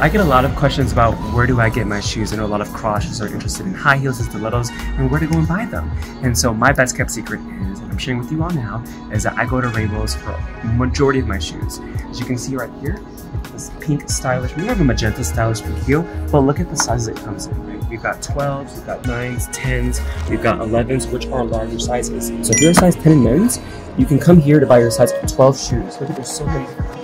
I get a lot of questions about where do I get my shoes. I know a lot of crushes are interested in high heels and stilettos and where to go and buy them. And so my best kept secret is, and I'm sharing with you all now, is that I go to Rainbows for the majority of my shoes. As you can see right here, this pink stylish, we have a magenta stylish pink heel, but look at the sizes it comes in? We've got 12s, we've got 9s, 10s, we've got 11s, which are larger sizes. So if you're a size 10 in men's, you can come here to buy your size 12 shoes. Look at there's so many.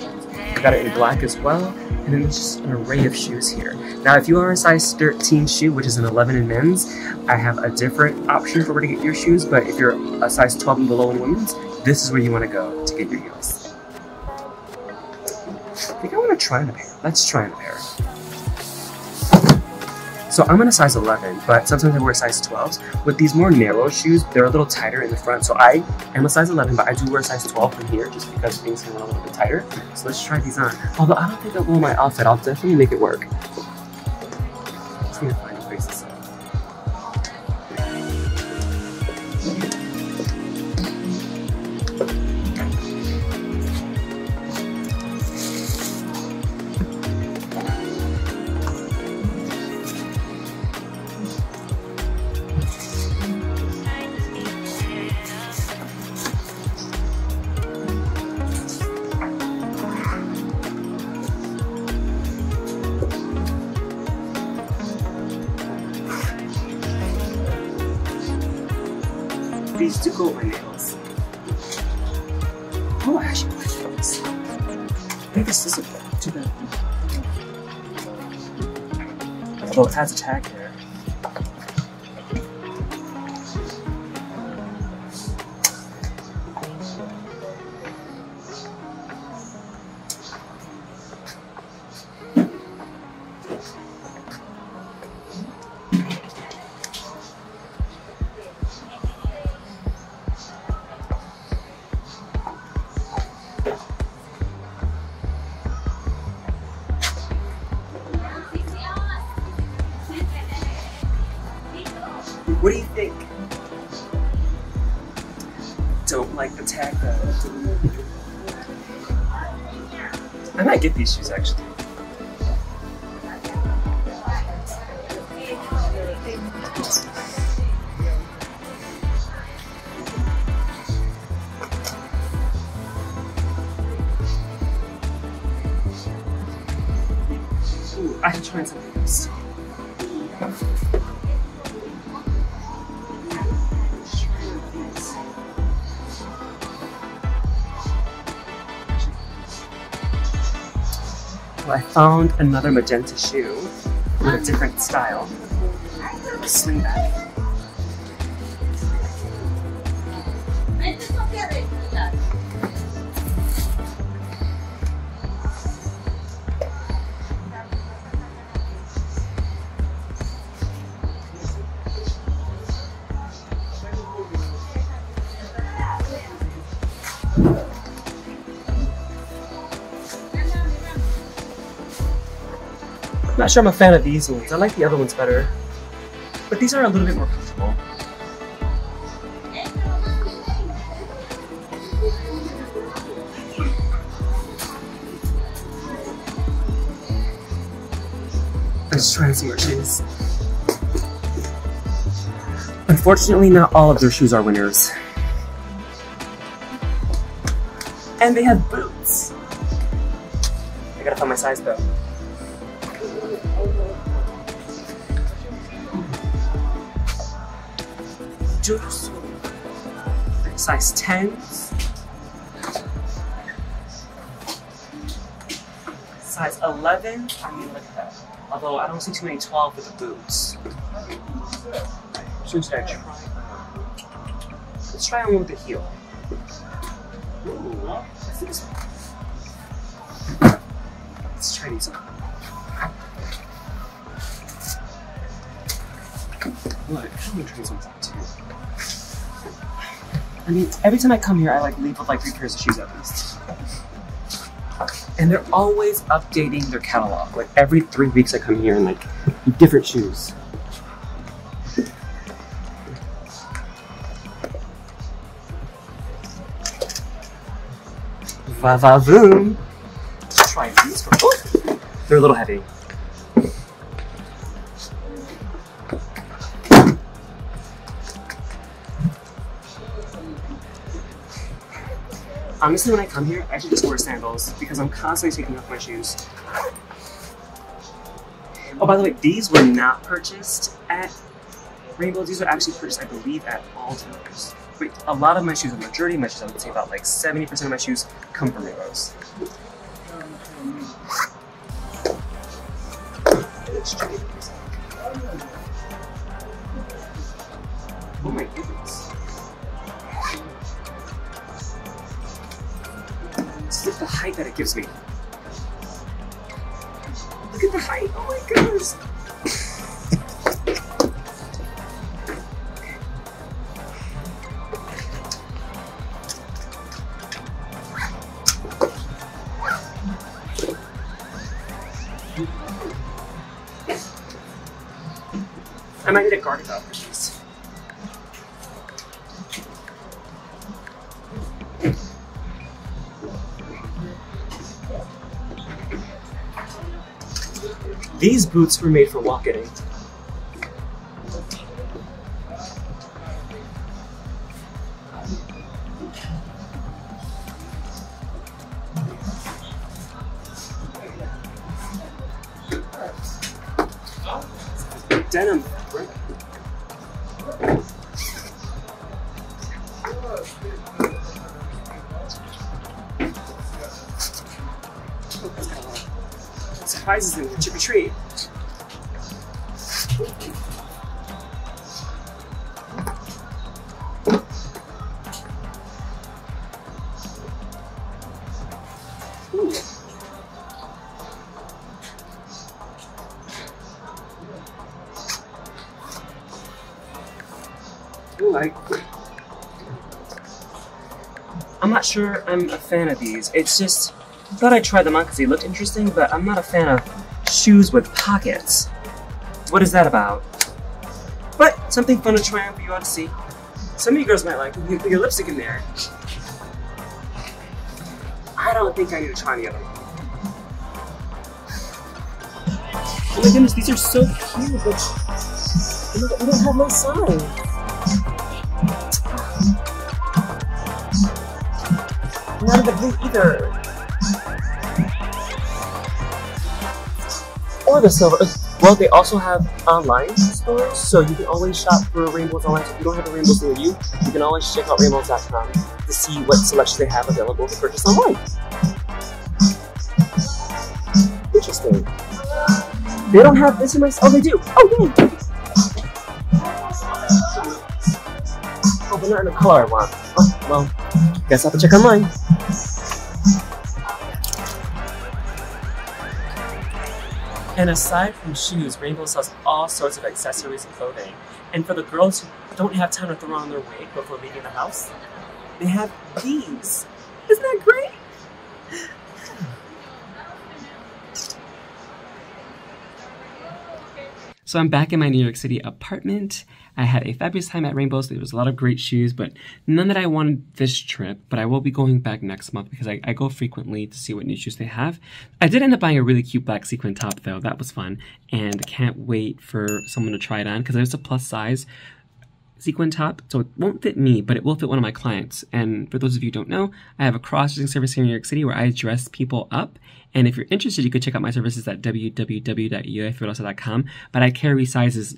I got it in black as well, and then there's just an array of shoes here. Now, if you are a size 13 shoe, which is an 11 in men's, I have a different option for where to get your shoes, but if you're a size 12 and below in women's, this is where you want to go to get your heels. I think I want to try on a pair. Let's try on a pair. So I'm in a size 11, but sometimes I wear size 12s. With these more narrow shoes, they're a little tighter in the front. So I am a size 11, but I do wear a size 12 from here just because things can a little bit tighter. So let's try these on. Although I don't think they'll go my outfit. I'll definitely make it work. Just need to find These do go nails. Oh, I actually like those. I think this doesn't look too bad. Although it has a tag there. What do you think? Don't like the though. I might get these shoes actually. I should try something Well, I found another magenta shoe with a different style. Sling back. I'm not sure I'm a fan of these ones. I like the other ones better. But these are a little bit more comfortable. I'm just trying to some more shoes. Unfortunately, not all of their shoes are winners. And they have boots. I gotta find my size though. Size 10, Size 11. I mean, look at that. Although I don't see too many 12 with the boots. Should I try? Let's try on one with the heel. Ooh. Let's try these on. Too. I mean, every time I come here, I like leave with like three pairs of shoes at least. And they're always updating their catalog. Like every three weeks, I come here and like different shoes. Va va voom. Try these. For, they're a little heavy. Um, Honestly, when I come here, I should just wear sandals because I'm constantly taking off my shoes. Oh, by the way, these were not purchased at Rainbow. These were actually purchased, I believe, at Aldi's. Wait, a lot of my shoes, a majority of my shoes, I would say about like 70% of my shoes come from Rainbows. Oh my goodness. Height that it gives me. Look at the height. Oh my goodness. I might need a garden dog these. Boots were made for walking. Denim. Surprises in here. Trick or treat. I'm not sure I'm a fan of these. It's just, thought I'd try them on because they looked interesting, but I'm not a fan of shoes with pockets. What is that about? But something fun to try on for you all to see. Some of you girls might like put your lipstick in there. I don't think I need to try any of them. Oh my goodness, these are so cute, but don't- we don't have no sign. None of the blue either. Or the silver. Well, they also have online stores, so you can always shop for rainbows online. So if you don't have a rainbows near you, you can always check out rainbows.com to see what selections they have available to purchase online. Interesting. They don't have this in my. Oh, they do. Oh, yay! Oh, but not in the color I want. Oh, well, guess I'll have to check online. And aside from shoes, Rainbow sells all sorts of accessories and clothing. And for the girls who don't have time to throw on their wig before leaving the house, they have these. Isn't that great? So I'm back in my New York City apartment. I had a fabulous time at Rainbows. There was a lot of great shoes, but none that I wanted this trip. But I will be going back next month because I, I go frequently to see what new shoes they have. I did end up buying a really cute black sequin top though. That was fun. And can't wait for someone to try it on because it's a plus size sequin top, so it won't fit me, but it will fit one of my clients. And for those of you who don't know, I have a cross-dressing service here in New York City where I dress people up. And if you're interested, you could check out my services at www.uifirosa.com. But I carry sizes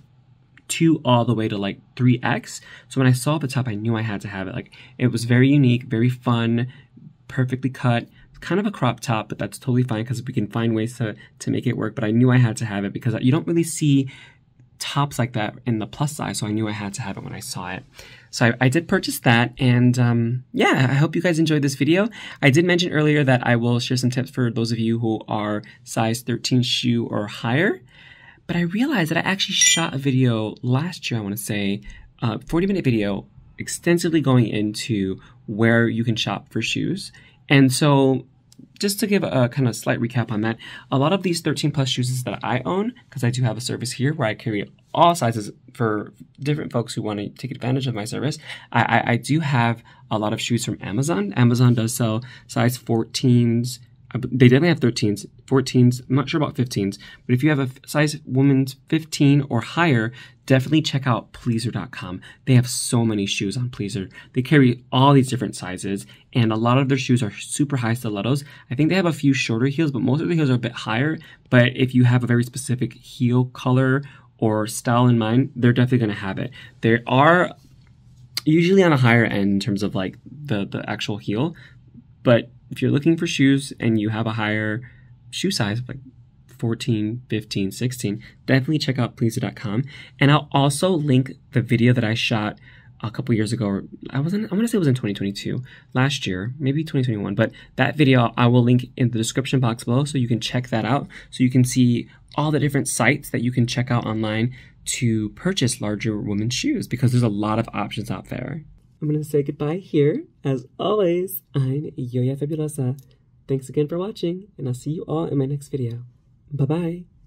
two all the way to like 3x. So when I saw the top, I knew I had to have it. Like it was very unique, very fun, perfectly cut. Kind of a crop top, but that's totally fine because we can find ways to to make it work. But I knew I had to have it because you don't really see tops like that in the plus size, so I knew I had to have it when I saw it. So I, I did purchase that, and um, yeah, I hope you guys enjoyed this video. I did mention earlier that I will share some tips for those of you who are size 13 shoe or higher. But I realized that I actually shot a video last year, I want to say, a 40 minute video extensively going into where you can shop for shoes. And so just to give a, kind of slight recap on that, a lot of these 13 plus shoes that I own, because I do have a service here where I carry all sizes for different folks who want to take advantage of my service. I, I, I do have a lot of shoes from Amazon. Amazon does sell size 14s Uh, they definitely have 13s, 14s. I'm not sure about 15s, but if you have a size woman's 15 or higher, definitely check out Pleaser.com. They have so many shoes on Pleaser. They carry all these different sizes, and a lot of their shoes are super high stilettos. I think they have a few shorter heels, but most of the heels are a bit higher. But if you have a very specific heel color or style in mind, they're definitely going to have it. They are usually on a higher end in terms of like the, the actual heel, but if you're looking for shoes and you have a higher shoe size, like 14, 15, 16, definitely check out pleaser.com. And I'll also link the video that I shot a couple years ago. I wasn't, I want to say it was in 2022, last year, maybe 2021. But that video I will link in the description box below so you can check that out. So you can see all the different sites that you can check out online to purchase larger women's shoes because there's a lot of options out there. I'm going to say goodbye here. As always, I'm Yoya Fabulosa. Thanks again for watching, and I'll see you all in my next video. Bye bye.